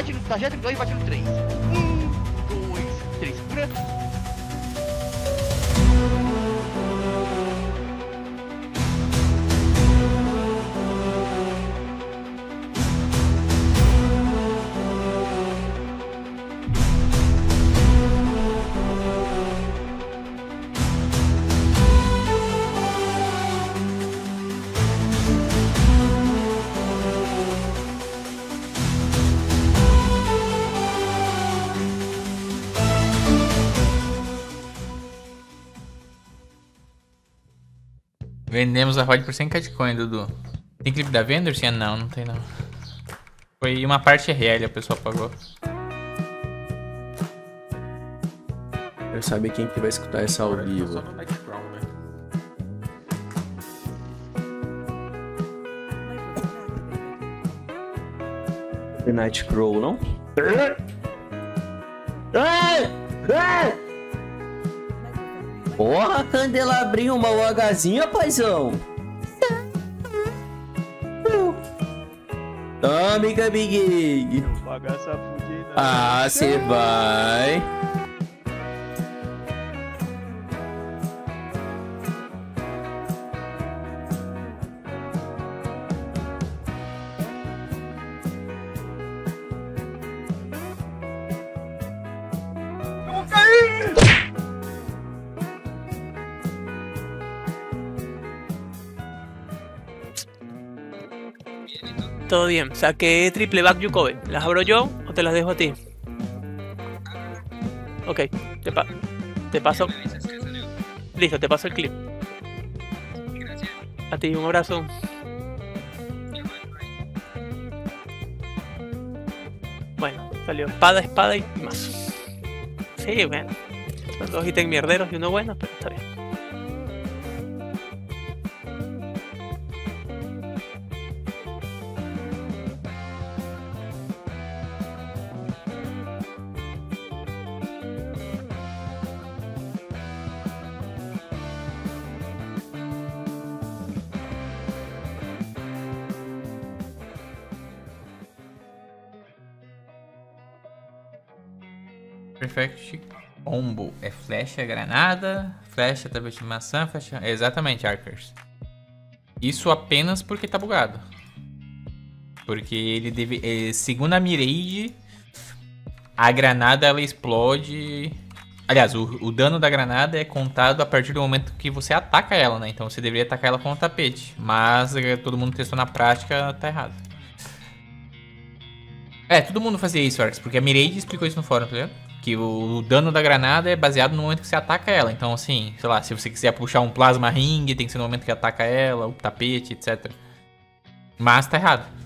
bate no. Trajeto 2 bate no 3. 1, 2, 3. Vendemos a rod por 100k de coin, Dudu. Tem clipe da venda, Ursinha? Não, não tem não. Foi uma parte RL a pessoa pagou. Quero saber quem que vai escutar essa ao vivo. Só no Nightcrawl, né? Porra, candelabrinho, uma UHzinha, paizão. Tome, Gabigig. Fudida. Ah, você vai. Todo bien. Saqué triple back Yukobe. ¿Las abro yo o te las dejo a ti? Ok, te, pa te paso. Listo, te paso el clip. A ti, un abrazo. Bueno, salió espada, espada y más. Sí, bueno. Son dos ítems mierderos y uno bueno, pero está bien. Perfect Combo. É flecha, granada, flecha, tablet de maçã, flecha... Exatamente, Archers. Isso apenas porque tá bugado. Porque ele deve... é, segundo a Mirage, a granada ela explode... Aliás, o, o dano da granada é contado a partir do momento que você ataca ela, né? Então você deveria atacar ela com o tapete. Mas é, todo mundo testou na prática, tá errado. É, todo mundo fazia isso, Arx, porque a Mirage explicou isso no fórum, tá ligado? Que o dano da granada é baseado no momento que você ataca ela. Então, assim, sei lá, se você quiser puxar um plasma ring, tem que ser no momento que ataca ela, o tapete, etc. Mas tá errado.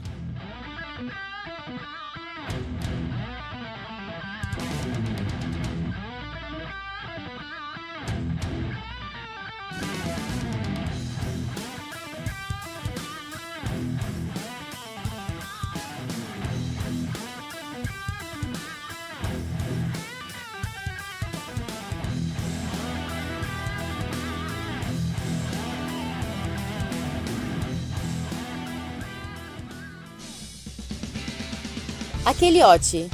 Aqueliote.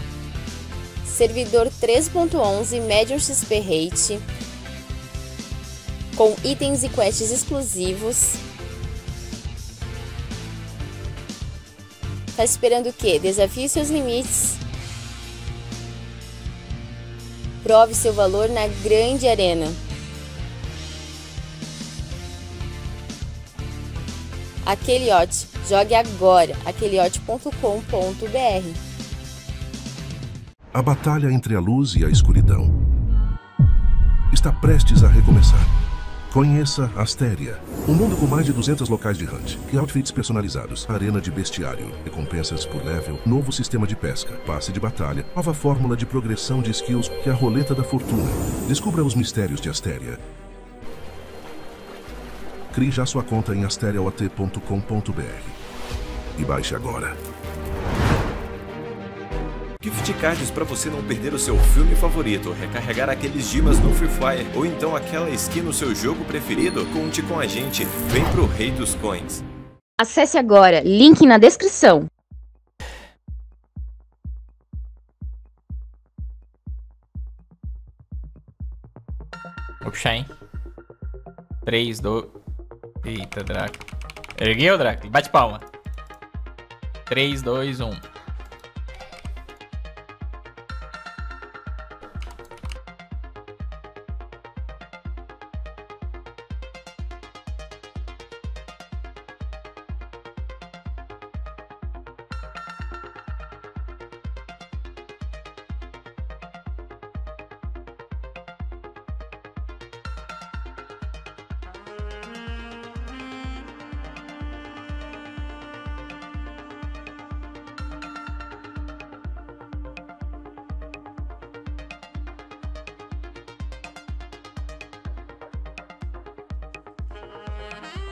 Servidor 3.11 Medium XP Rate. Com itens e quests exclusivos. Tá esperando o quê? Desafie seus limites. Prove seu valor na grande arena. Aqueliote. Jogue agora. Aqueliote.com.br A batalha entre a luz e a escuridão está prestes a recomeçar. Conheça Astéria, um mundo com mais de 200 locais de hunt e outfits personalizados, arena de bestiário, recompensas por level, novo sistema de pesca, passe de batalha, nova fórmula de progressão de skills e a roleta da fortuna. Descubra os mistérios de Astéria. Crie já sua conta em asteriaot.com.br e baixe agora gift cards para você não perder o seu filme favorito, recarregar aqueles gemas no Free Fire ou então aquela skin no seu jogo preferido? Conte com a gente, vem pro Rei dos Coins. Acesse agora, link na descrição. Vou puxar, hein? 3, 2. Eita, Draco. Ergueu, Draco. Bate palma. 3, 2, 1. Foi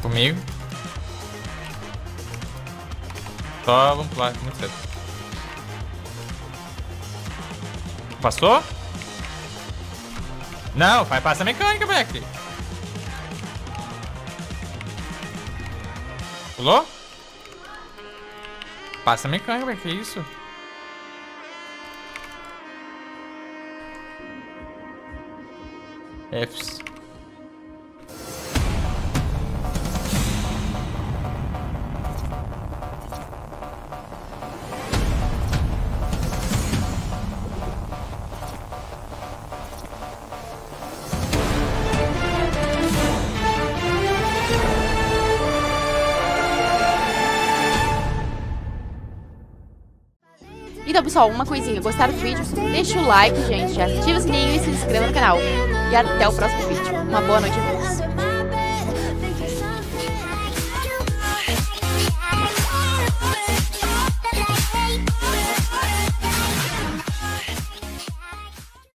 comigo. Só vamos pular, muito cedo. Passou? Não, vai passar a mecânica, Beck. Pulou? Passa a mecânica, Beck, que isso? Fs. Então, pessoal, uma coisinha. Gostaram do vídeo? Deixa o like, gente. Ativa o sininho e se inscreva no canal. E até o próximo vídeo. Uma boa noite a todos.